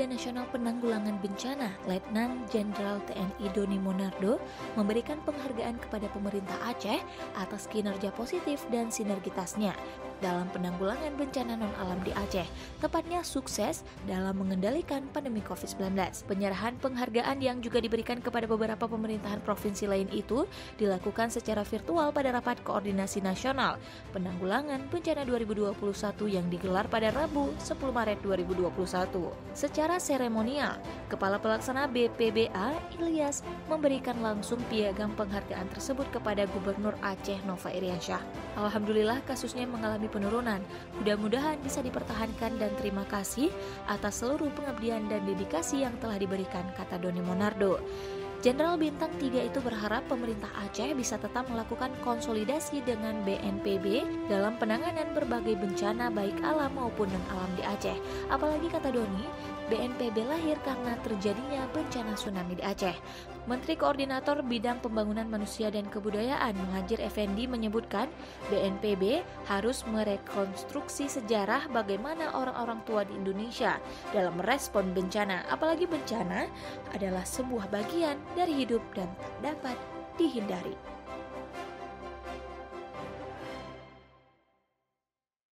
Badan Nasional Penanggulangan Bencana, Letnan Jenderal TNI Doni Monardo, memberikan penghargaan kepada pemerintah Aceh atas kinerja positif dan sinergitasnya dalam penanggulangan bencana non-alam di Aceh, tepatnya sukses dalam mengendalikan pandemi COVID-19. Penyerahan penghargaan yang juga diberikan kepada beberapa pemerintahan provinsi lain itu dilakukan secara virtual pada rapat koordinasi nasional penanggulangan bencana 2021 yang digelar pada Rabu 10 Maret 2021. Secara seremonial, Kepala Pelaksana BPBA Ilyas memberikan langsung piagam penghargaan tersebut kepada Gubernur Aceh Nova Iriansyah. Alhamdulillah kasusnya mengalami penurunan. Mudah-mudahan bisa dipertahankan dan terima kasih atas seluruh pengabdian dan dedikasi yang telah diberikan, kata Doni Monardo. Jenderal Bintang 3 itu berharap pemerintah Aceh bisa tetap melakukan konsolidasi dengan BNPB dalam penanganan berbagai bencana baik alam maupun non-alam di Aceh. Apalagi kata Doni, BNPB lahir karena terjadinya bencana tsunami di Aceh. Menteri Koordinator Bidang Pembangunan Manusia dan Kebudayaan Muhajir Effendi menyebutkan BNPB harus merekonstruksi sejarah bagaimana orang-orang tua di Indonesia dalam merespon bencana, apalagi bencana adalah sebuah bagian dari hidup dan tak dapat dihindari.